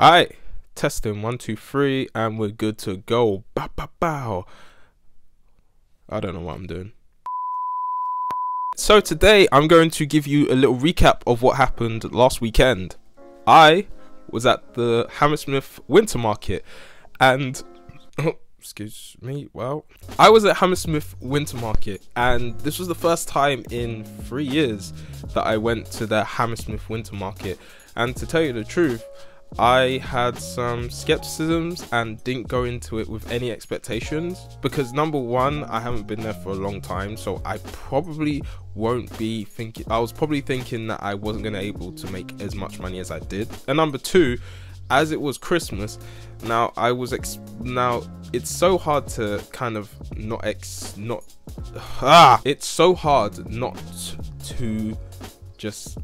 Alright, testing one, two, three, and we're good to go. Bow, bow, bow. I don't know what I'm doing. So today I'm going to give you a little recap of what happened last weekend. I was at the Hammersmith Winter Market and oh, excuse me, well, I was at Hammersmith Winter Market and this was the first time in 3 years that I went to the Hammersmith Winter Market and to tell you the truth, I had some skepticisms and didn't go into it with any expectations because number one, I haven't been there for a long time, so I probably won't be thinking. I was probably thinking that I wasn't gonna able to make as much money as I did, and number two, as it was Christmas, now I was ex- now it's so hard to kind of not ex not ah it's so hard not to just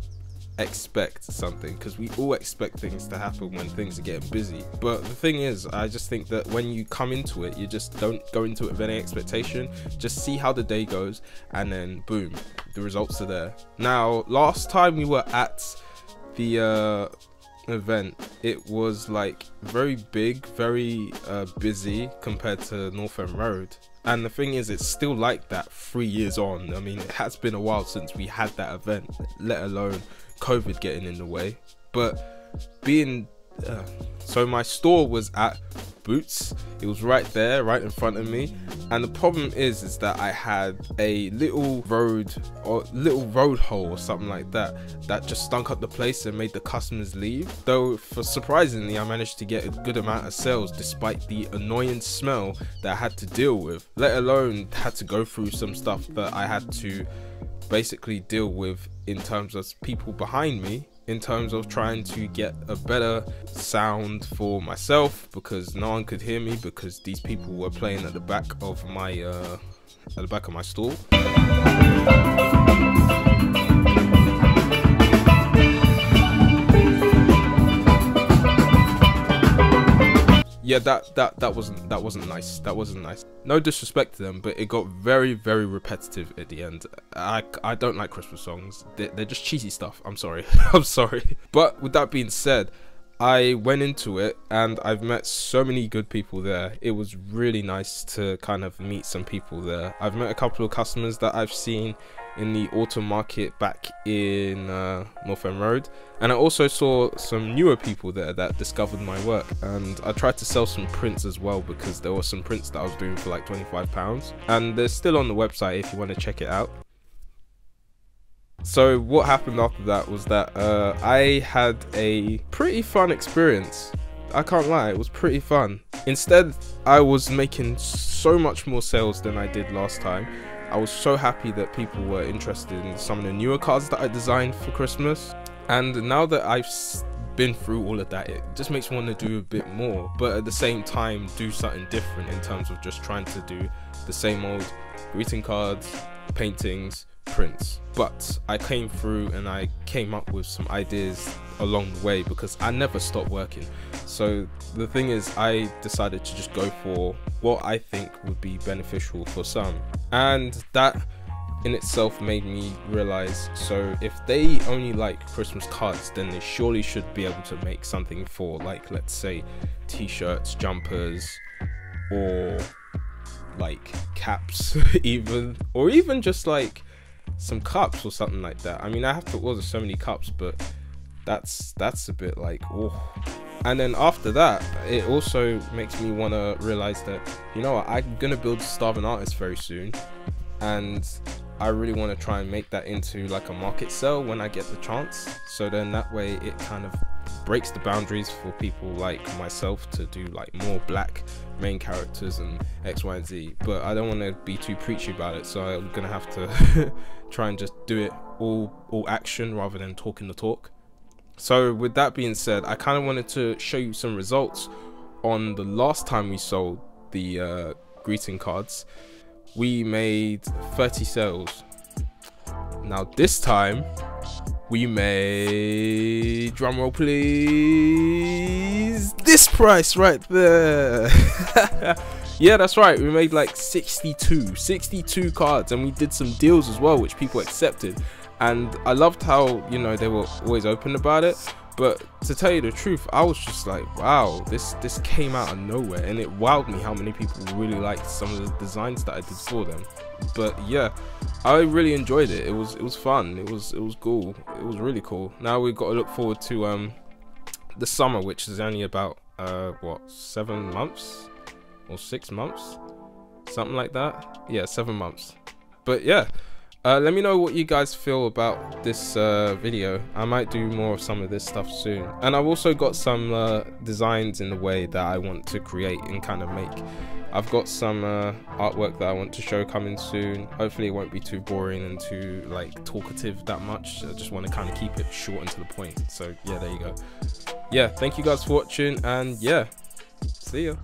expect something because we all expect things to happen when things are getting busy. But the thing is i just think that when you come into it you just don't go into it with any expectation. Just see how the day goes and then boom the results are there. Now last time we were at the uh event it was like very big very uh, busy compared to north end road. And the thing is it's still like that three years on. I mean it has been a while since we had that event let alone COVID getting in the way. But being uh, so my store was at Boots. It was right there, right in front of me. And the problem is, is that I had a little road or little road hole or something like that that just stunk up the place and made the customers leave. Though, for surprisingly, I managed to get a good amount of sales despite the annoying smell that I had to deal with. Let alone had to go through some stuff that I had to basically deal with in terms of people behind me in terms of trying to get a better sound for myself because no one could hear me because these people were playing at the back of my uh, at the back of my stall. Yeah that that that wasn't that wasn't nice. That wasn't nice. No disrespect to them but it got very very repetitive at the end. I i don't like christmas songs. They're, they're just cheesy stuff. I'm sorry. I'm sorry. But with that being said I went into it and I've met so many good people there. It was really nice to kind of meet some people there. I've met a couple of customers that I've seen in the autumn market back in uh, Road. And I also saw some newer people there that discovered my work. And I tried to sell some prints as well because there were some prints that I was doing for like £25. And they're still on the website if you want to check it out. So what happened after that was that uh, I had a pretty fun experience. I can't lie, it was pretty fun. Instead, I was making so much more sales than I did last time. I was so happy that people were interested in some of the newer cards that I designed for Christmas. And now that I've been through all of that, it just makes me want to do a bit more, but at the same time, do something different in terms of just trying to do the same old greeting cards, paintings, prints. But I came through and I came up with some ideas along the way because I never stopped working. So the thing is, I decided to just go for what I think would be beneficial for some, and that in itself made me realize so if they only like Christmas cards, then they surely should be able to make something for, like, let's say, t shirts, jumpers, or like caps, even, or even just like some cups or something like that. I mean, I have to order so many cups, but that's that's a bit like oh. And then after that it also makes me want to realize that you know what, i'm gonna build starving artist very soon. And i really want to try and make that into like a market sell when i get the chance. So then that way it kind of breaks the boundaries for people like myself to do like more black main characters and X, Y, and Z. But I don't want to be too preachy about it, so I'm gonna have to try and just do it all all action rather than talking the talk. So with that being said, I kind of wanted to show you some results on the last time we sold the uh, greeting cards. We made 30 sales. Now this time we made drumroll please. This price right there. Yeah that's right. We made like 62 62 cards and we did some deals as well which people accepted. And i loved how you know they were always open about it. But to tell you the truth, I was just like, wow, this this came out of nowhere, and it wowed me how many people really liked some of the designs that I did for them. But yeah, I really enjoyed it. It was it was fun. It was it was cool. It was really cool. Now we've got to look forward to um the summer, which is only about uh what seven months or six months, something like that. Yeah, seven months. But yeah. Uh, let me know what you guys feel about this uh, video. I might do more of some of this stuff soon. And I've also got some uh, designs in the way that I want to create and kind of make. I've got some uh, artwork that I want to show coming soon. Hopefully it won't be too boring and too like talkative that much. I just want to kind of keep it short and to the point. So yeah, there you go. Yeah, thank you guys for watching and yeah, see ya.